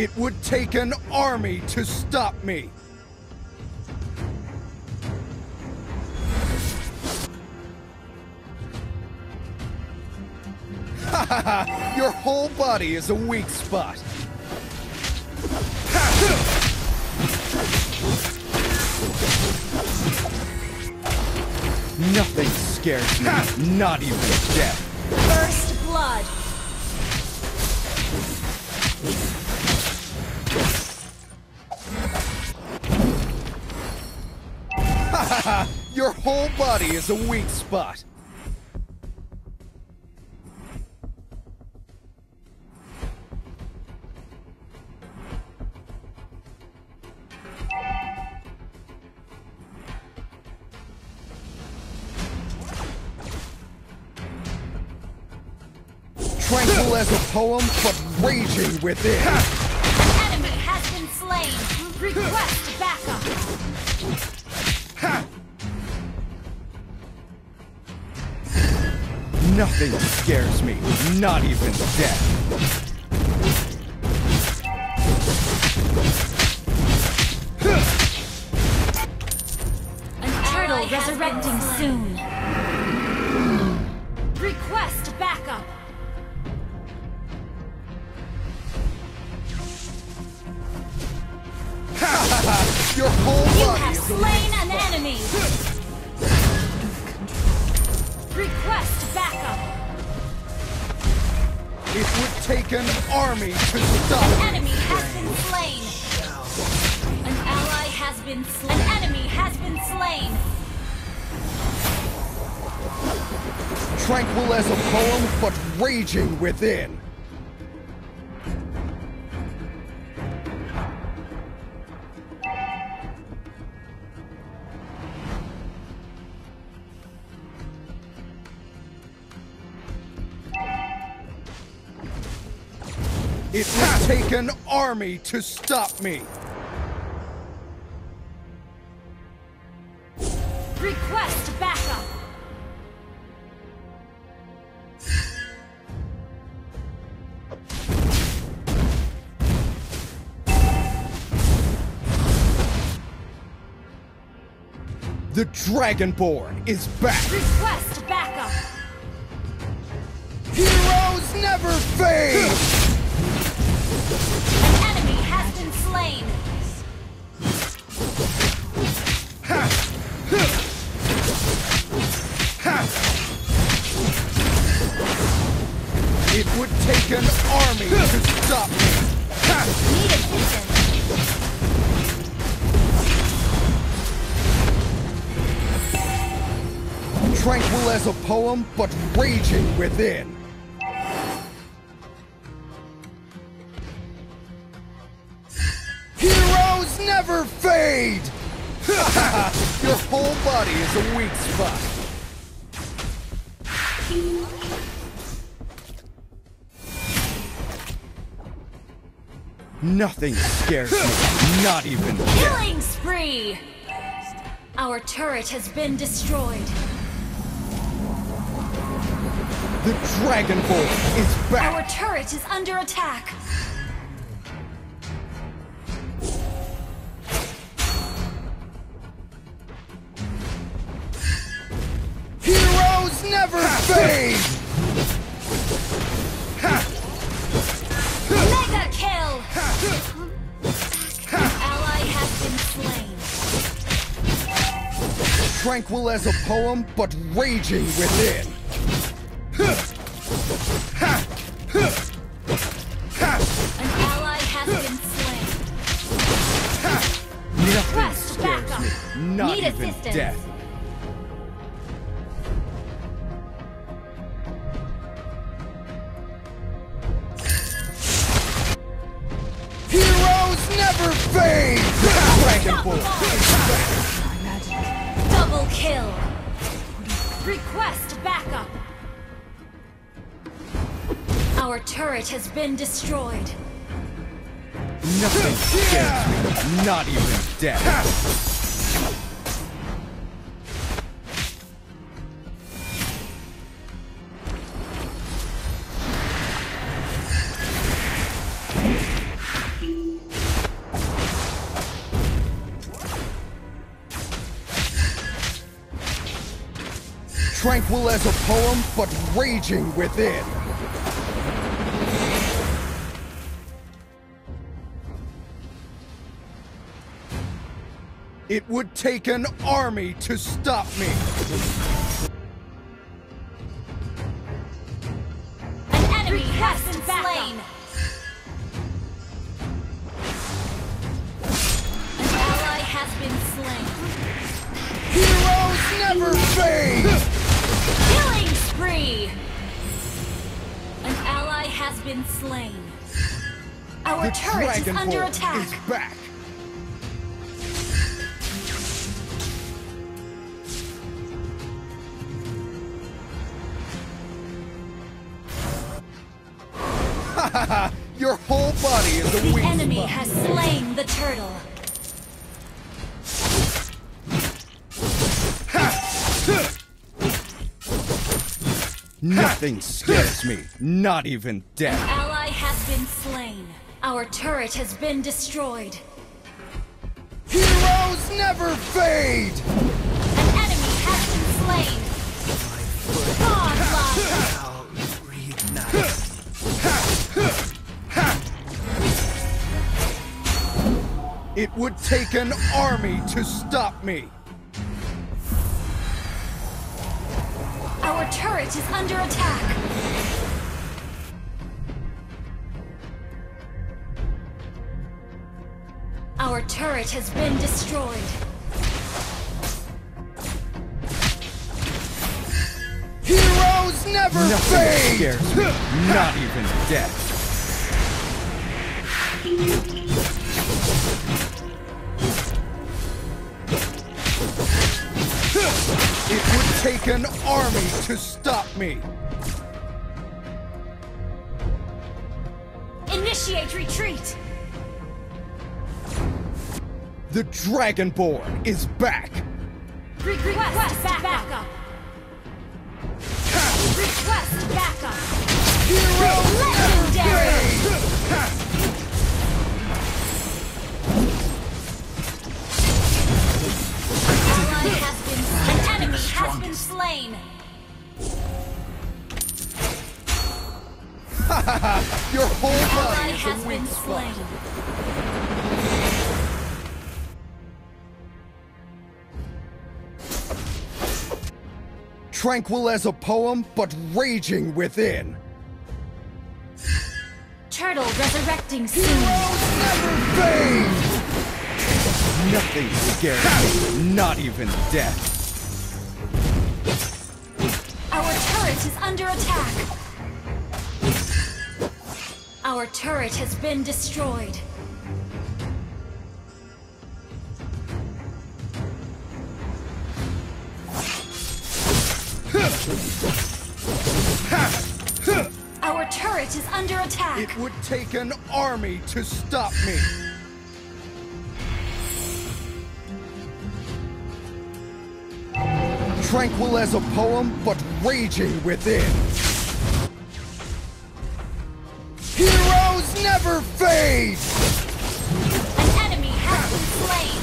It would take an army to stop me. Your whole body is a weak spot. Nothing scares me, not even death. First blood! Whole body is a weak spot. Tranquil as a poem, but raging within. Enemy has been slain! Request Nothing scares me, not even death. Resurrecting soon! It would take an army to stop An Enemy has been slain! An ally has been slain. An enemy has been slain! Tranquil as a poem, but raging within. It would take an army to stop me. Request backup! The Dragonborn is back. Request backup! Heroes never fade. An enemy has been slain! It would take an army to stop me. Need assistance! Tranquil as a poem, but raging within. Never fade! Your whole body is a weak spot. Nothing scares me, not even. Killing spree! Our turret has been destroyed. The Dragon Ball is back! Our turret is under attack. Never fade! Mega kill! An ally has been slain. Tranquil as a poem, but raging within. An ally has been slain. Nothing scares me, not Need even assistance. death. Fade! Double kill. Request backup. Our turret has been destroyed. Nothing scares me, not even death. Tranquil as a poem, but raging within. It would take an army to stop me. Been slain. Our The turret is under attack. is back. Your whole body is a The enemy spot. has slain the turtle. Nothing scares me, not even death. Ally has been slain. Our turret has been destroyed. Heroes never fade! An enemy has been slain. Godlike. It would take an army to stop me. Our turret is under attack. Our turret has been destroyed. Heroes never Nothing fade! scares me, not even death. Take an army to stop me. Initiate retreat. The Dragonborn is back. Request backup. Request backup. Heroes slain. Your whole body has been slain. Tranquil as a poem, but raging within. Turtle resurrecting soon. Heroes never fade! Nothing scares me, not even death. Turret is under attack. Our turret has been destroyed. Our turret is under attack. It would take an army to stop me. Tranquil as a poem, but raging within. Heroes never fade! An enemy has been slain.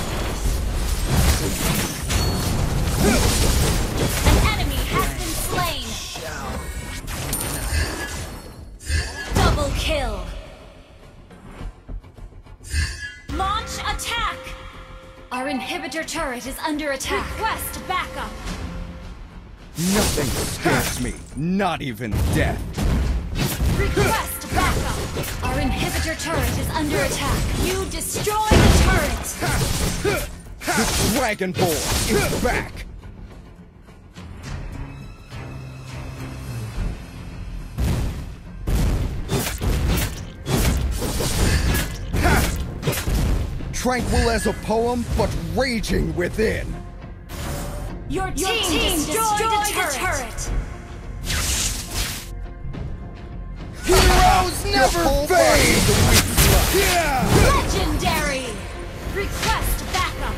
An enemy has been slain. Double kill. Launch attack. Our inhibitor turret is under attack. Request backup. Nothing scares me, not even death. Request backup. Our inhibitor turret is under attack. You destroy the turret. The Dragon Dragonborn is back! Tranquil as a poem, but raging within. Your team, destroyed, the turret. Heroes never fade! Yeah! Legendary! Request backup!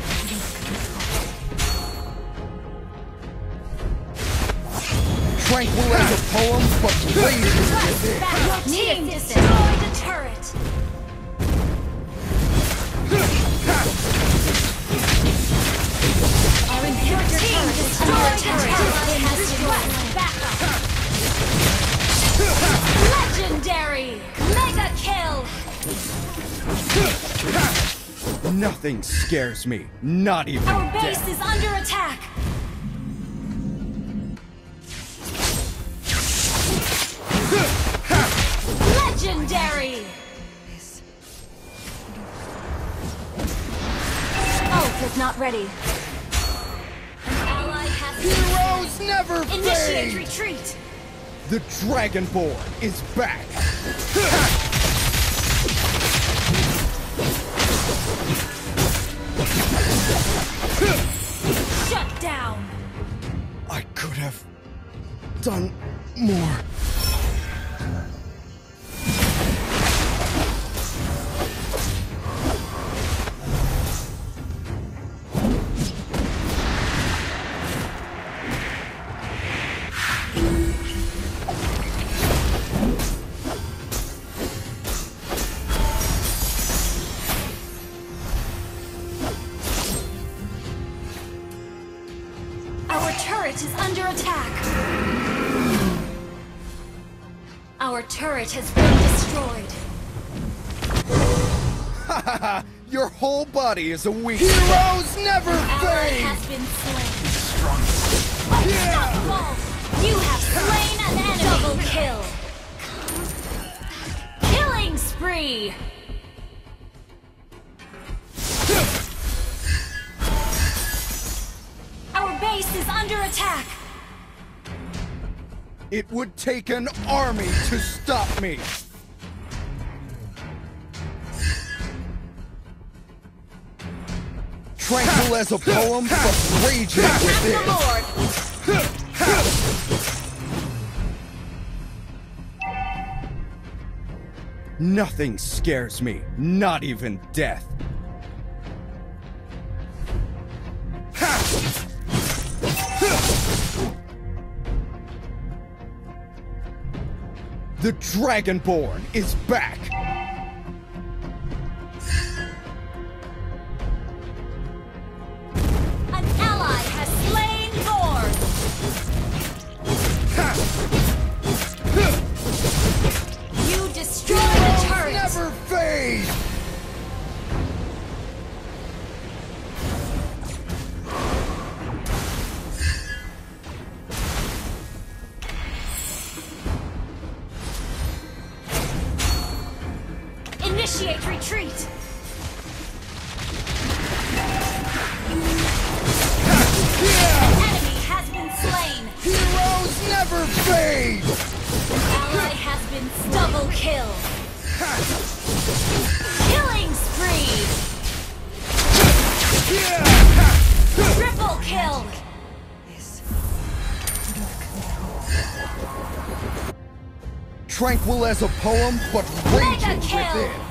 Tranquil as a poem, but raging Request within. backup! Your team destroyed Legendary! Mega kill! Nothing scares me. Not even Our base death. is under attack! Legendary! Oh, Ult is not ready. Never Initiate fade! retreat! The Dragonborn is back. Shut down! I could have done more. Turret has been destroyed. Your whole body is a weakness. Heroes never Ally fade! has been slain. Unstoppable! You have slain an enemy! Double kill! Killing spree! Our base is under attack! It would take an army to stop me. Tranquil as a poem, but raging within. Nothing scares me. Not even death. The Dragonborn is back. Initiate retreat! An enemy has been slain! Heroes never fade! Ally has been double kill! Killing spree! Triple kill! Tranquil as a poem, but raging within.